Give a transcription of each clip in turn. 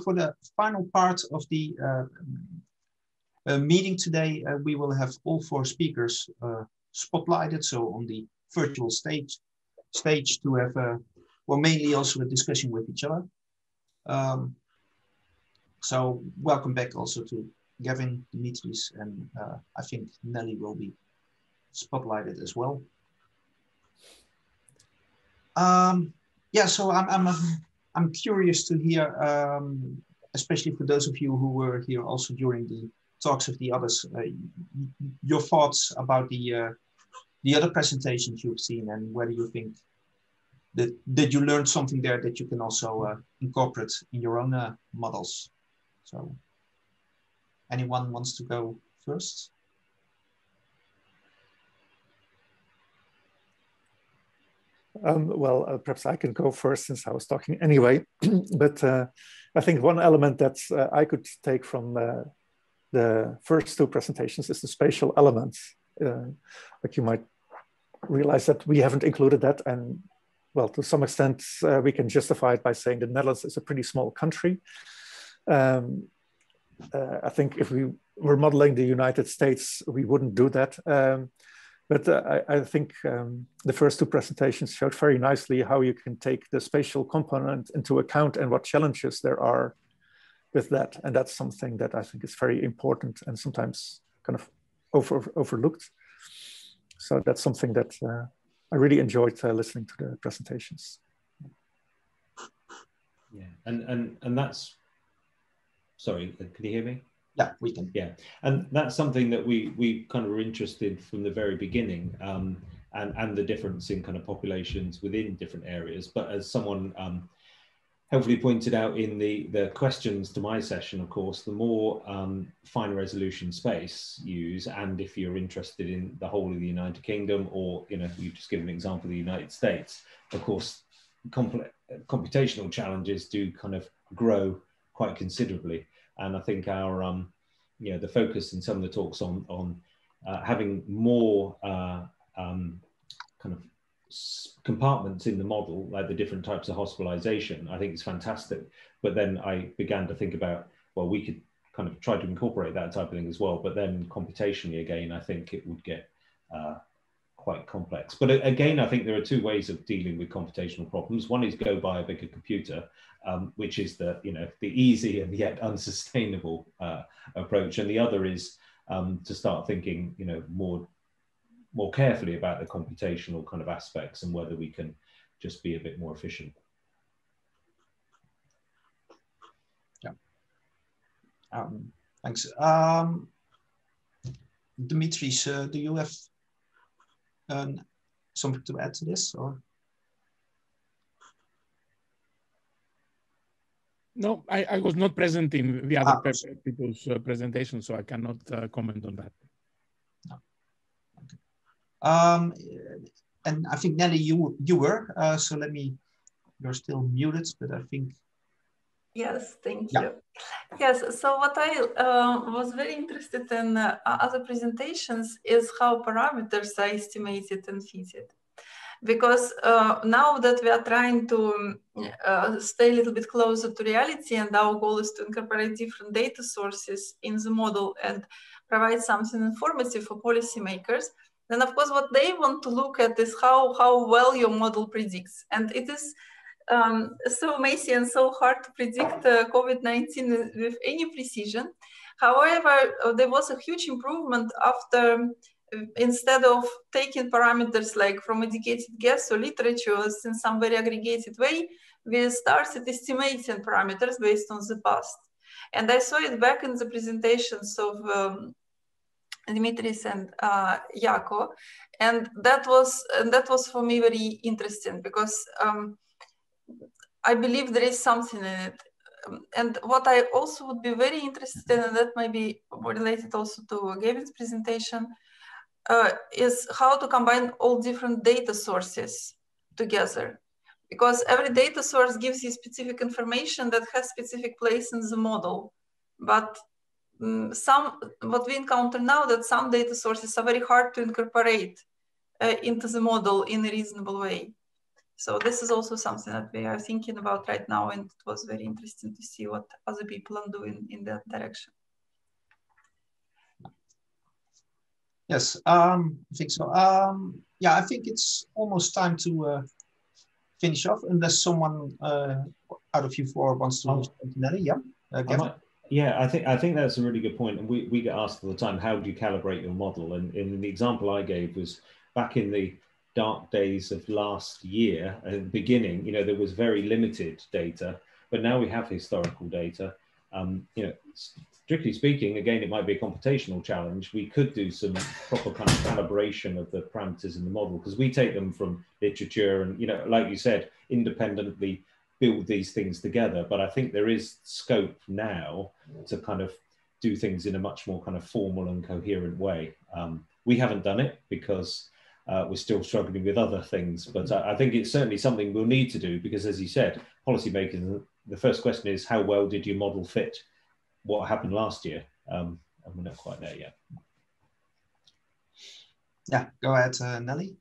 for the final part of the uh, uh, meeting today, uh, we will have all four speakers uh, spotlighted. So on the virtual stage, stage to have, a, well, mainly also a discussion with each other. Um, so welcome back also to Gavin, Dimitris, and uh, I think Nelly will be spotlighted as well. Um, yeah, so I'm, I'm, I'm curious to hear, um, especially for those of you who were here also during the talks of the others, uh, your thoughts about the uh, the other presentations you've seen and whether you think that, that you learned something there that you can also uh, incorporate in your own uh, models. So anyone wants to go first? Um, well, uh, perhaps I can go first since I was talking anyway. but uh, I think one element that uh, I could take from uh, the first two presentations is the spatial elements. Uh, like you might realize that we haven't included that. And well, to some extent, uh, we can justify it by saying the Netherlands is a pretty small country. Um, I think if we were modeling the United States, we wouldn't do that. Um, but uh, I, I, think um, the first two presentations showed very nicely how you can take the spatial component into account and what challenges there are with that. And that's something that I think is very important and sometimes kind of over, overlooked. So that's something that uh, I really enjoyed uh, listening to the presentations. Yeah, and, and, and that's, sorry, can you hear me? Yeah, we can. Yeah, and that's something that we we kind of were interested from the very beginning, um, and and the difference in kind of populations within different areas. But as someone um, helpfully pointed out in the the questions to my session, of course, the more um, fine resolution space use, and if you're interested in the whole of the United Kingdom, or you know, you just give an example of the United States, of course, computational challenges do kind of grow quite considerably and I think our um, you know the focus in some of the talks on on uh, having more uh, um, kind of compartments in the model, like the different types of hospitalization, I think is fantastic. But then I began to think about well, we could kind of try to incorporate that type of thing as well. But then computationally, again, I think it would get uh, quite complex. But again, I think there are two ways of dealing with computational problems. One is go buy a bigger computer, um, which is the you know the easy and yet unsustainable uh, approach, and the other is um, to start thinking you know more more carefully about the computational kind of aspects and whether we can just be a bit more efficient. Yeah. Um, thanks. Um, Dimitris, uh, do you have um, something to add to this or? No, I, I was not present in the other ah, people's uh, presentation, so I cannot uh, comment on that. No. Okay. Um, and I think Nelly, you you were uh, so. Let me. You're still muted, but I think. Yes, thank you. Yeah. Yes, so what I uh, was very interested in uh, other presentations is how parameters are estimated and fitted because uh, now that we are trying to uh, stay a little bit closer to reality and our goal is to incorporate different data sources in the model and provide something informative for policymakers then of course what they want to look at is how how well your model predicts and it is um, so messy and so hard to predict uh, covid-19 with any precision however uh, there was a huge improvement after instead of taking parameters like from educated guess or literatures in some very aggregated way, we started estimating parameters based on the past. And I saw it back in the presentations of um, Dimitris and uh, and that was and that was for me very interesting because um, I believe there is something in it. Um, and what I also would be very interested in, and that might be related also to Gavin's presentation, uh, is how to combine all different data sources together. Because every data source gives you specific information that has specific place in the model. But um, some what we encounter now that some data sources are very hard to incorporate uh, into the model in a reasonable way So this is also something that we are thinking about right now, and it was very interesting to see what other people are doing in that direction. Yes, um, I think so. Um, yeah, I think it's almost time to uh, finish off, unless someone uh, out of you four wants to. Oh. Yeah, uh, might, yeah, I think I think that's a really good point. point, and we, we get asked all the time, how do you calibrate your model? And, and the example I gave was back in the dark days of last year, at the beginning, you know, there was very limited data, but now we have historical data. Um, you know, strictly speaking, again, it might be a computational challenge. We could do some proper kind of calibration of the parameters in the model because we take them from literature and, you know, like you said, independently build these things together. But I think there is scope now to kind of do things in a much more kind of formal and coherent way. Um, we haven't done it because uh, we're still struggling with other things, but I, I, think it's certainly something we'll need to do because, as you said, policymakers, the first question is how well did your model fit what happened last year, um, and we're not quite there yet. Yeah, go ahead, uh, Nelly.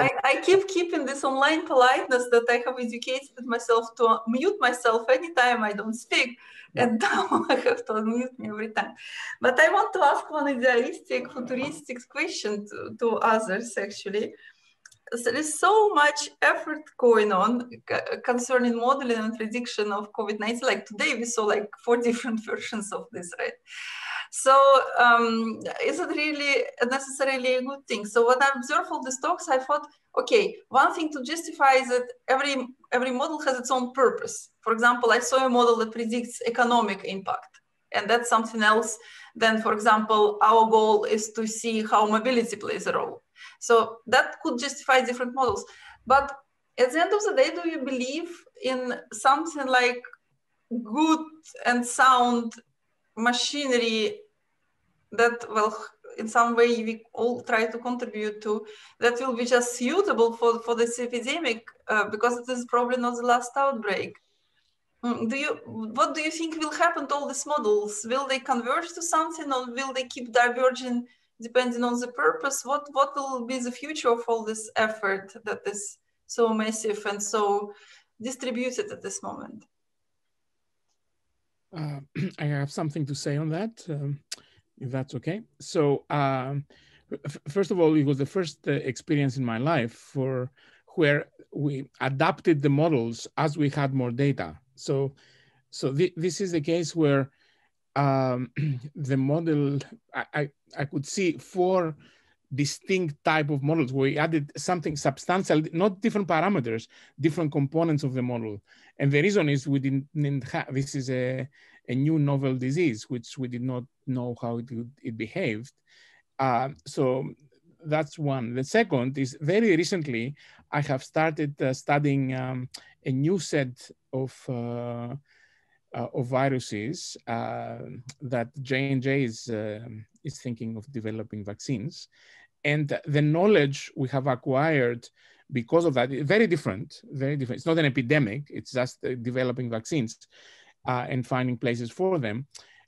I, I keep keeping this online politeness that I have educated myself to mute myself anytime I don't speak, yeah. and now I have to unmute me every time. But I want to ask one idealistic, futuristic question to, to others actually there is so much effort going on concerning modeling and prediction of COVID-19. Like today, we saw like four different versions of this, right? So um, is it really necessarily a good thing? So when I observed all these talks, I thought, okay, one thing to justify is that every every model has its own purpose. For example, I saw a model that predicts economic impact, and that's something else. than, for example, our goal is to see how mobility plays a role. So that could justify different models. But at the end of the day, do you believe in something like good and sound machinery that, well, in some way we all try to contribute to, that will be just suitable for, for this epidemic uh, because it is probably not the last outbreak? Mm, do you what do you think will happen to all these models will they converge to something or will they keep diverging depending on the purpose, what, what will be the future of all this effort that is so massive and so distributed at this moment? Uh, I have something to say on that, um, if that's okay. So, um, first of all, it was the first uh, experience in my life for where we adapted the models as we had more data. So, so th this is the case where um, the model, I, I could see four distinct type of models where we added something substantial, not different parameters, different components of the model. And the reason is we didn't have, this is a, a new novel disease, which we did not know how it, it behaved. Uh, so that's one. The second is very recently, I have started uh, studying um, a new set of uh, uh, of viruses uh, that J&J is, uh, is thinking of developing vaccines. And the knowledge we have acquired because of that, very different, very different. It's not an epidemic, it's just uh, developing vaccines uh, and finding places for them.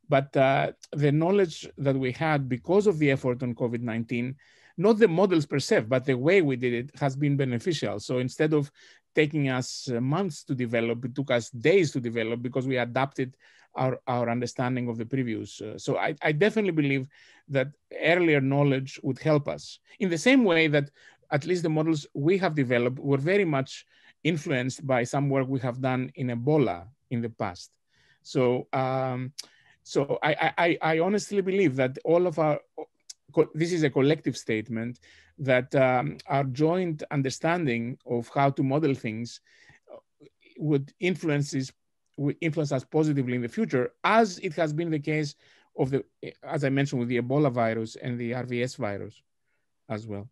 But uh, the knowledge that we had because of the effort on COVID-19 not the models per se, but the way we did it has been beneficial. So instead of taking us uh, months to develop, it took us days to develop because we adapted our, our understanding of the previous. Uh, so I, I definitely believe that earlier knowledge would help us in the same way that at least the models we have developed were very much influenced by some work we have done in Ebola in the past. So, um, so I, I, I honestly believe that all of our this is a collective statement that um, our joint understanding of how to model things uh, would influences would influence us positively in the future, as it has been the case of the, as I mentioned, with the Ebola virus and the RVS virus as well.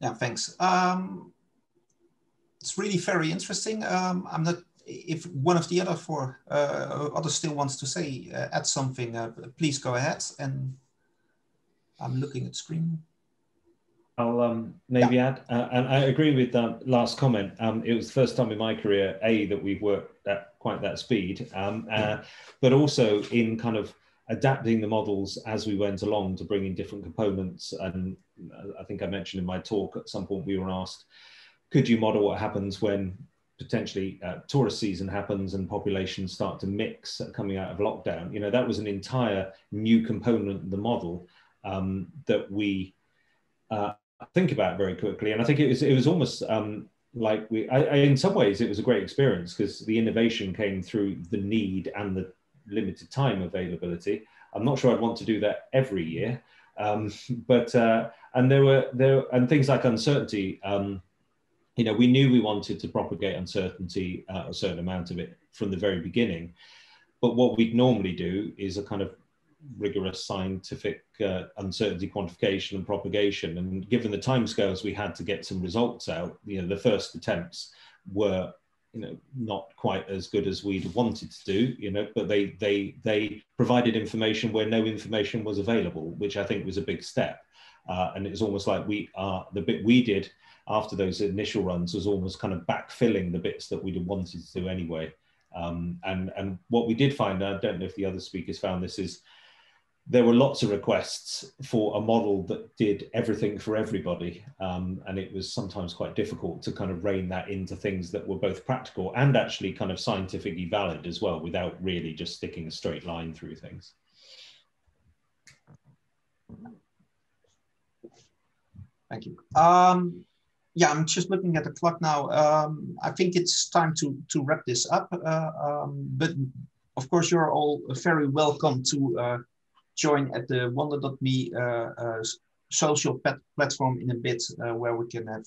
Yeah, thanks. Um, it's really very interesting. Um, I'm not if one of the other four uh, others still wants to say uh, add something, uh, please go ahead. And I'm looking at screen. I'll um, maybe yeah. add, uh, and I agree with that last comment. Um, it was the first time in my career, a that we've worked at quite that speed, um, uh, but also in kind of adapting the models as we went along to bring in different components. And I think I mentioned in my talk at some point we were asked, could you model what happens when potentially uh, tourist season happens and populations start to mix coming out of lockdown? You know, that was an entire new component of the model um, that we uh, think about very quickly. And I think it was, it was almost um, like we, I, I, in some ways, it was a great experience because the innovation came through the need and the limited time availability. I'm not sure I'd want to do that every year, um, but uh, and there were there and things like uncertainty. Um, you know, we knew we wanted to propagate uncertainty, uh, a certain amount of it from the very beginning. But what we'd normally do is a kind of rigorous scientific uh, uncertainty quantification and propagation. And given the timescales we had to get some results out, you know, the first attempts were, you know, not quite as good as we'd wanted to do, you know, but they they they provided information where no information was available, which I think was a big step. Uh, and it was almost like we are the bit we did after those initial runs was almost kind of backfilling the bits that we'd wanted to do anyway. Um, and and what we did find, I don't know if the other speakers found this, is there were lots of requests for a model that did everything for everybody. Um, and it was sometimes quite difficult to kind of rein that into things that were both practical and actually kind of scientifically valid as well, without really just sticking a straight line through things. Thank you. Um, yeah, I'm just looking at the clock now. Um, I think it's time to, to wrap this up. Uh, um, but of course, you're all very welcome to uh, join at the wonder.me uh, uh, social platform in a bit uh, where we can have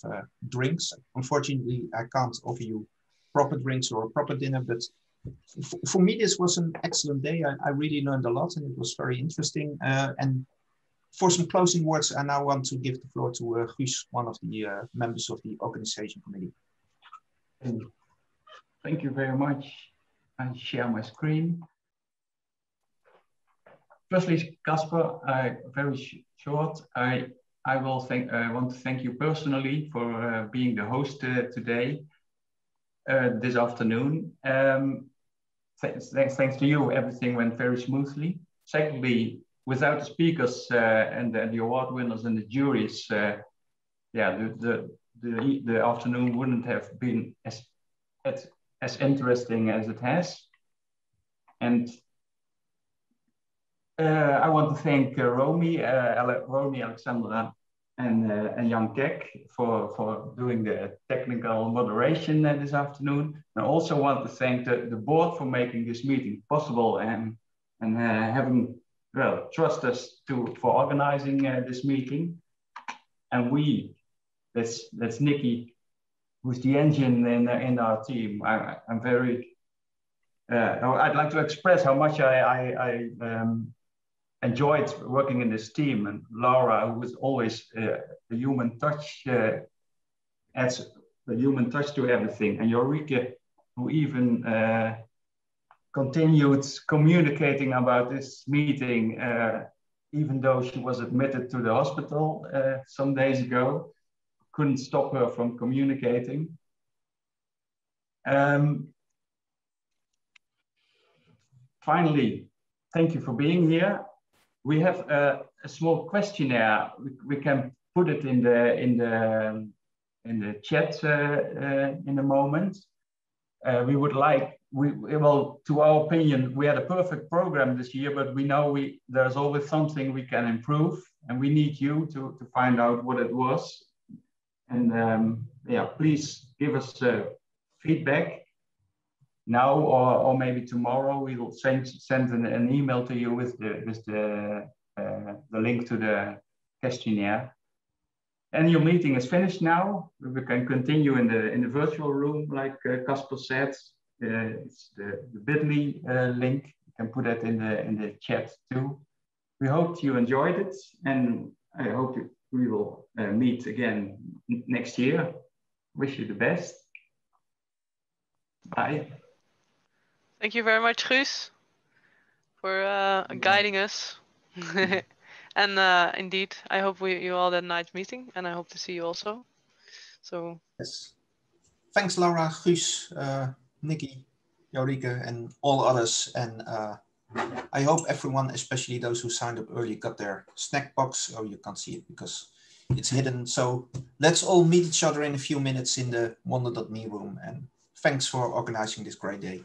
drinks. Unfortunately, I can't offer you proper drinks or a proper dinner, but for me, this was an excellent day. I, I, really learned a lot and it was very interesting. and for some closing words, I now want to give the floor to uh, Guus, one of the uh, members of the organization committee. Thank you very much. I share my screen. Firstly, Casper, uh, very sh short. I I will thank. I want to thank you personally for uh, being the host uh, today, uh, this afternoon. Um, thanks, thanks, thanks to you, everything went very smoothly. Secondly, without the speakers uh, and, and, the award winners and the juries, uh, yeah, the, the the the afternoon wouldn't have been as as, as interesting as it has. And uh, I want to thank uh, Romy, uh, Romy Alexandra and, uh, and Jan Kek for, for doing the technical moderation uh, this afternoon. I also want to thank the, the board for making this meeting possible and, and uh, having well, trust us to, for organizing this meeting. And we, that's, that's Nikki, who's the engine in, in our team. I, am very, I'd like to express how much I, I, I um, enjoyed working in this team. And Laura, who was always uh, a human touch, uh, adds a human touch to everything. And Jorike, who even uh, continued communicating about this meeting, uh, even though she was admitted to the hospital uh, some days ago, couldn't stop her from communicating. Um, finally, thank you for being here we have a, a small questionnaire. We, we, can put it in the in the in the chat uh, uh, in a moment. Uh, we would like we well to our opinion we had a perfect program this year, but we know we there's always something we can improve, and we need you to to find out what it was. And um, yeah, please give us feedback now or, or maybe tomorrow we will send send an, an email to you with the with the uh, the link to the questionnaire. And your meeting is finished now. We can continue in the in the virtual room, like uh, Casper said. Uh, it's the, the Bitly uh, link. You can put that in the in the chat too. We hope you enjoyed it, and I hope we will uh, meet again next year. Wish you the best. Bye. Thank you very much, Guus, for uh, guiding us. and uh, indeed, I hope we you all had a nice meeting, and I hope to see you also. So yes, thanks, Laura, Guus, uh, Nikki, Jorike, and all others, and uh, I hope everyone, especially those who signed up early, got their snack box. Oh, you can't see it because it's hidden. So let's all meet each other in a few minutes in the wonder.me room. And thanks for organizing this great day.